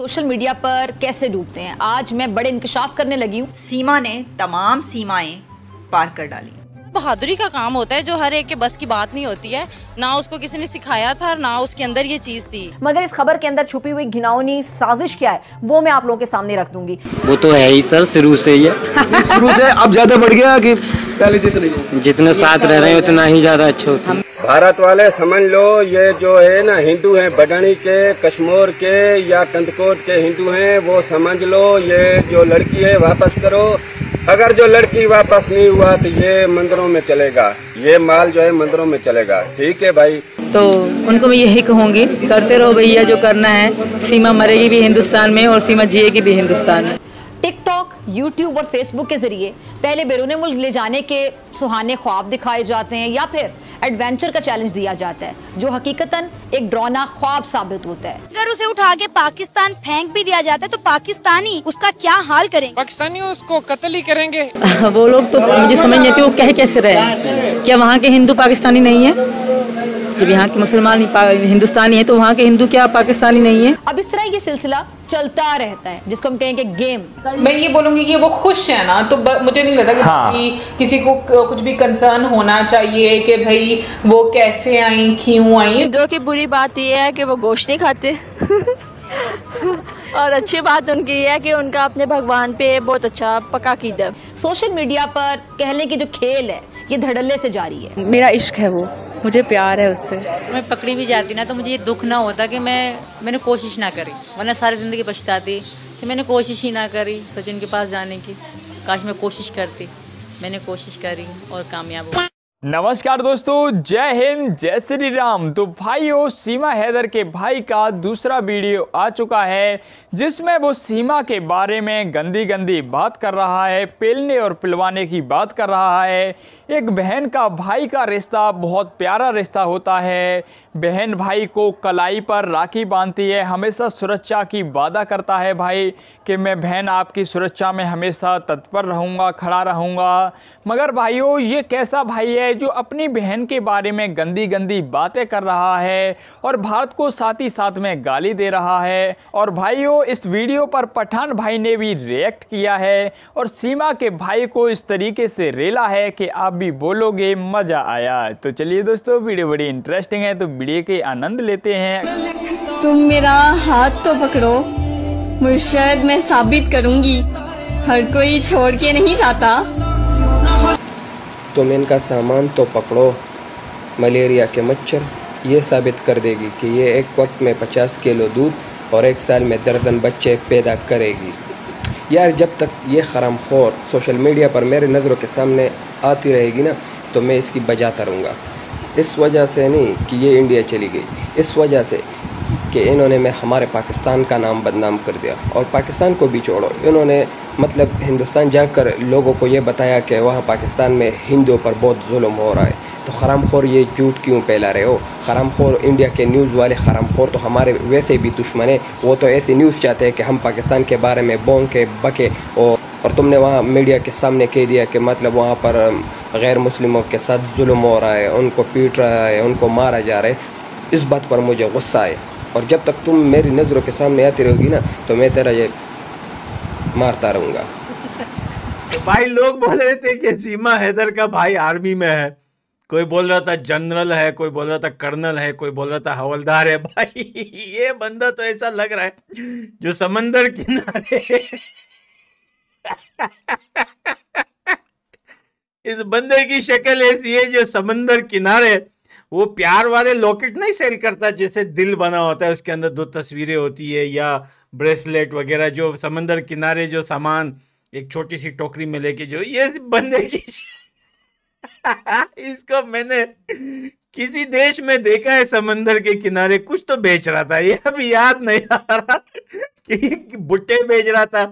Social media पर कैसे डूबते हैं? आज मैं बड़े इंकशाफ करने लगी हूँ। सीमा ने तमाम सीमाएँ पार कर डाली। बहादुरी का काम होता है जो हर एक के बस की बात नहीं होती है। ना उसको किसी ने सिखाया था ना उसके अंदर ये चीज़ थी। मगर इस खबर के अंदर छुपी हुई घिनौनी साजिश क्या है वो मैं आप लोगों के सामने रख दूँगी। वो तो है ही सर शुरू से ही है। शुरू से अब ज़्यादा बढ़ गया कि पहले जितने जितने साथ रह रहे हैं उतना ही ज़्यादा अच्छे होते हैं। भारत वाले समझ लो, ये जो है ना, हिंदू हैं, बडानी के, कश्मीर के या कंदकोट के हिंदू हैं, वो समझ लो, ये जो लड़की है, वापस करो। अगर जो लड़की वापस नहीं हुआ तो ये मंदिरों में चलेगा। ये माल जो है, मंदिरों में चलेगा। ठीक है भाई। तो उनको मैं यही कहूँगी, करते रहो भैया, जो करना है। सीमा मरेगी भी हिंदुस्तान में और सीमा जिएगी भी हिंदुस्तान में। यूट्यूब और फेसबुक के ज़रिए पहले बैरून मुल्क ले जाने के सुहाने ख्वाब दिखाए जाते हैं या फिर एडवेंचर का चैलेंज दिया जाता है जो हकीकतन एक ड्रोना ख्वाब साबित होता है। अगर उसे उठा के पाकिस्तान फेंक भी दिया जाता है तो पाकिस्तानी उसका क्या हाल करेंगे? पाकिस्तानी उसको कत्ल ही करेंगे। वो लोग तो मुझे समझ नहीं आती वो कह कैसे रहे क्या वहाँ के हिंदू पाकिस्तानी नहीं है? जब यहाँ के मुसलमान हिंदुस्तानी है तो वहाँ के हिंदू क्या पाकिस्तानी नहीं है? अब इस तरह ये सिलसिला चलता रहता है जिसको हम कहेंगे गेम। मैं ये बोलूँगी कि वो खुश है ना तो मुझे नहीं लगता कि हाँ। किसी को कुछ भी कंसर्न होना चाहिए कि भाई वो कैसे आई क्यों आई। जो कि बुरी बात यह है कि वो गोश्त नहीं खाते। और अच्छी बात उनकी है कि उनका अपने भगवान पे बहुत अच्छा पक्का कीदा सोशल मीडिया पर कहने की जो खेल है ये धड़ल्ले से जारी है। मेरा इश्क है वो। मुझे प्यार है उससे। मैं पकड़ी भी जाती ना तो मुझे ये दुख ना होता कि मैं, मैंने कोशिश ना करी। वरना सारी ज़िंदगी पछताती कि मैंने कोशिश ही ना करी सचिन के पास जाने की। काश मैं कोशिश करती। मैंने कोशिश करी और कामयाब हुई। नमस्कार दोस्तों, जय हिंद, जय श्री राम तो भाइयों, सीमा हैदर के भाई का दूसरा वीडियो आ चुका है, जिसमें वो सीमा के बारे में गंदी गंदी बात कर रहा है, पेलने और पिलवाने की बात कर रहा है। एक बहन का भाई का रिश्ता, बहुत प्यारा रिश्ता होता है। बहन भाई को कलाई पर राखी बांधती है, हमेशा सुरक्षा की वादा करता है भाई, कि मैं बहन आपकी सुरक्षा में हमेशा तत्पर रहूँगा, खड़ा रहूँगा। मगर भाइयों, ये कैसा भाई है जो अपनी बहन के बारे में गंदी गंदी बातें कर रहा है और भारत को साथ ही साथ में गाली दे रहा है। और भाइयों, इस वीडियो पर पठान भाई ने भी रिएक्ट किया है और सीमा के भाई को इस तरीके से रेला है कि आप भी बोलोगे, मज़ा आया। तो चलिए दोस्तों, वीडियो बड़ी इंटरेस्टिंग है तो वीडियो के आनंद लेते हैं। तुम मेरा हाथ तो पकड़ो मुर्शद मैं साबित करूँगी। हर कोई छोड़ के नहीं जाता। तुम इनका सामान तो पकड़ो। मलेरिया के मच्छर ये साबित कर देगी कि ये एक वक्त में पचास किलो दूध और एक साल में दर्जन बच्चे पैदा करेगी। यार, जब तक ये खराम खोर सोशल मीडिया पर मेरे नज़रों के सामने आती रहेगी ना तो मैं इसकी बजाता रहूँगा इस वजह से नहीं कि ये इंडिया चली गई। इस वजह से कि इन्होंने मैं हमारे पाकिस्तान का नाम बदनाम कर दिया और पाकिस्तान को भी छोड़ो। इन्होंने मतलब हिंदुस्तान जाकर लोगों को ये बताया कि वहाँ पाकिस्तान में हिंदुओं पर बहुत जुल्म हो रहा है। तो खराम खोर ये झूठ क्यों फैला रहे हो? खराम खोर इंडिया के न्यूज़ वाले खराम खोर तो हमारे वैसे भी दुश्मन है। वो तो ऐसी न्यूज़ चाहते हैं कि हम पाकिस्तान के बारे में बोंग के बके और और तुमने वहाँ मीडिया के सामने कह दिया कि मतलब वहाँ पर गैर मुस्लिमों के साथ जुल्म हो रहा है, उनको पीट रहा है, उनको मारा जा रहा है। इस बात पर मुझे गुस्सा है। और जब तक तुम मेरी नज़रों के सामने आती रहोगी ना तो मैं तेरा ये मारता रहूँगा। तो भाई लोग बोल रहे थे कि सीमा हैदर का भाई आर्मी में है। कोई बोल रहा था जनरल है, कोई बोल रहा था कर्नल है, कोई बोल रहा था हवलदार है। भाई, ये बंदा तो ऐसा लग रहा है जो समंदर किनारे इस बंदे की शक्ल ऐसी है जो समंदर किनारे वो प्यार वाले लॉकेट नहीं सेल करता जैसे दिल बना होता है, उसके अंदर दो तस्वीरें होती है, या ब्रेसलेट वगैरह, जो समंदर किनारे जो सामान एक छोटी सी टोकरी में लेके जो, ये बंदे की इसको मैंने किसी देश में देखा है समंदर के किनारे, कुछ तो बेच रहा था, ये अभी याद नहीं आ रहा कि भुट्टे बेच रहा था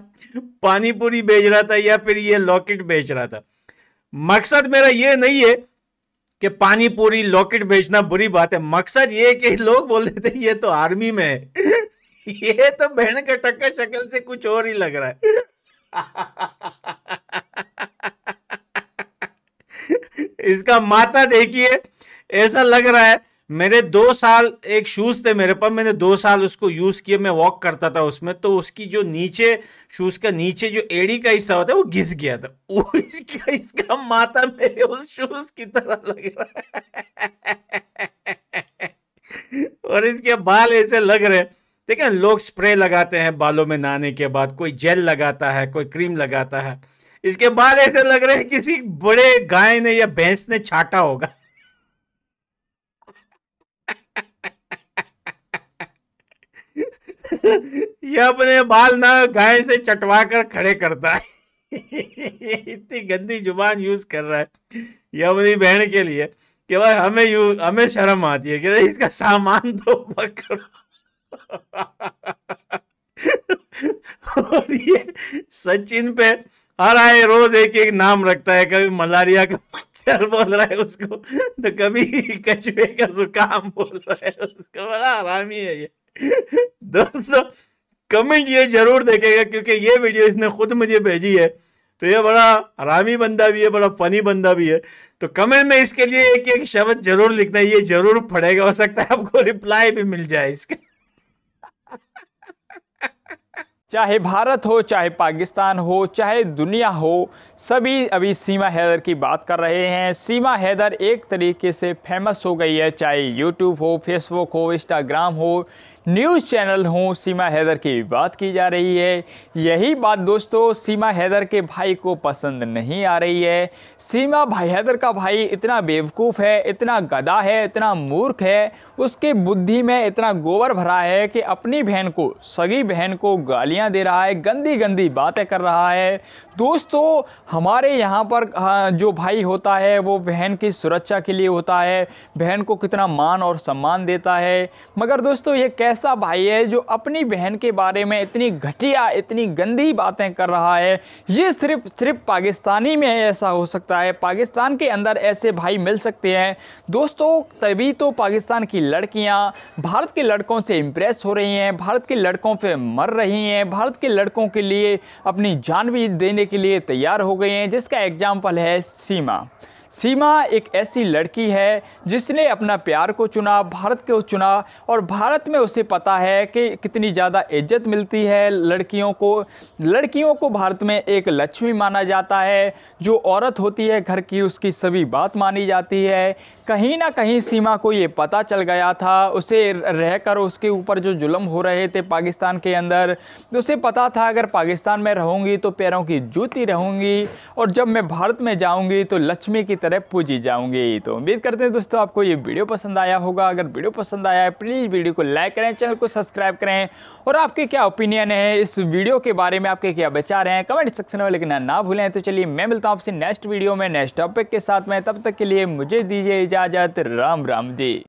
पानी पूरी बेच रहा था, या फिर ये लॉकेट बेच रहा था। मकसद मेरा ये नहीं है कि पानी पूरी लॉकेट भेजना बुरी बात है। मकसद ये कि लोग बोल रहे थे, ये तो आर्मी में है। ये तो बहन का टक्का शक्ल से कुछ और ही लग रहा है। इसका माता देखिए, ऐसा लग रहा है मेरे दो साल, एक शूज़ थे मेरे पास, मैंने दो साल उसको यूज़ किया मैं वॉक करता था उसमें तो उसकी जो नीचे शूज़ का नीचे जो एड़ी का हिस्सा होता है, वो घिस गया था। वो इसका इसका माथा मेरे उस शूज़ की तरह लग रहा है। और इसके बाल ऐसे लग रहे हैं। है, लोग स्प्रे लगाते हैं बालों में नहाने के बाद, कोई जेल लगाता है, कोई क्रीम लगाता है। इसके बाल ऐसे लग रहे हैं, किसी बड़े गाय ने या भैंस ने छाटा होगा। ये अपने बाल ना गाय से चटवा कर खड़े करता है। इतनी गंदी ज़ुबान यूज़ कर रहा है ये अपनी बहन के लिए कि भाई हमें यू, हमें शर्म आती है कि इसका सामान तो पकड़ो। और ये सचिन पे हर आए रोज एक एक नाम रखता है, कभी मलेरिया का मच्छर बोल रहा है उसको तो कभी कछुए का जुकाम बोल रहा है उसको। बड़ा आरामी है ये। दोस्तों कमेंट ये ज़रूर देखेगा, क्योंकि ये वीडियो इसने खुद मुझे भेजी है। तो ये बड़ा आरामी बंदा भी है, बड़ा फनी बंदा भी है। तो कमेंट में इसके लिए एक एक शब्द ज़रूर लिखना, ये ज़रूर पड़ेगा हो सकता है आपको रिप्लाई भी मिल जाए इसका। चाहे भारत हो, चाहे पाकिस्तान हो, चाहे दुनिया हो, सभी अभी सीमा हैदर की बात कर रहे हैं। सीमा हैदर एक तरीके से फ़ेमस हो गई है, चाहे यूट्यूब हो फेसबुक हो इंस्टाग्राम हो न्यूज़ चैनल हूँ सीमा हैदर की बात की जा रही है। यही बात दोस्तों सीमा हैदर के भाई को पसंद नहीं आ रही है। सीमा भाई हैदर का भाई इतना बेवकूफ़ है इतना गदा है इतना मूर्ख है उसके बुद्धि में इतना गोबर भरा है कि अपनी बहन को सगी बहन को गालियाँ दे रहा है गंदी गंदी बातें कर रहा है। दोस्तों हमारे यहाँ पर हाँ, जो भाई होता है वो बहन की सुरक्षा के लिए होता है बहन को कितना मान और सम्मान देता है। मगर दोस्तों ये कैसे ऐसा भाई है जो अपनी बहन के बारे में इतनी घटिया, इतनी गंदी बातें कर रहा है। ये सिर्फ़ सिर्फ़ पाकिस्तानी में ऐसा हो सकता है। पाकिस्तान के अंदर ऐसे भाई मिल सकते हैं। दोस्तों, तभी तो पाकिस्तान की लड़कियाँ भारत के लड़कों से इम्प्रेस हो रही हैं, भारत के लड़कों पे मर रही हैं, भारत के लड़कों के लिए अपनी जान भी देने के लिए तैयार हो गई हैं, जिसका एग्ज़ाम्पल है सीमा। सीमा एक ऐसी लड़की है जिसने अपना प्यार को चुना, भारत को चुना और भारत में उसे पता है कि कितनी ज़्यादा इज़्ज़त मिलती है लड़कियों को। लड़कियों को भारत में एक लक्ष्मी माना जाता है। जो औरत होती है, घर की उसकी सभी बात मानी जाती है। कहीं ना कहीं सीमा को ये पता चल गया था। उसे रहकर उसके ऊपर जो जुल्म हो रहे थे पाकिस्तान के अंदर, उसे पता था, अगर पाकिस्तान में रहूँगी तो पैरों की जूती रहूँगी और जब मैं भारत में जाऊँगी तो लक्ष्मी की तरह पूजी जाऊँगी। तो उम्मीद करते हैं दोस्तों आपको ये वीडियो पसंद आया होगा। अगर वीडियो पसंद आया है प्लीज़ वीडियो को लाइक करें चैनल को सब्सक्राइब करें। और आपके क्या ओपिनियन है इस वीडियो के बारे में, आपके क्या विचार हैं कमेंट सेक्शन में, लेकिन ना भूलें। तो चलिए मैं मिलता हूँ आपसे नेक्स्ट वीडियो में नेक्स्ट टॉपिक के साथ में। तब तक के लिए मुझे दीजिए इजाज़त। राम राम जी।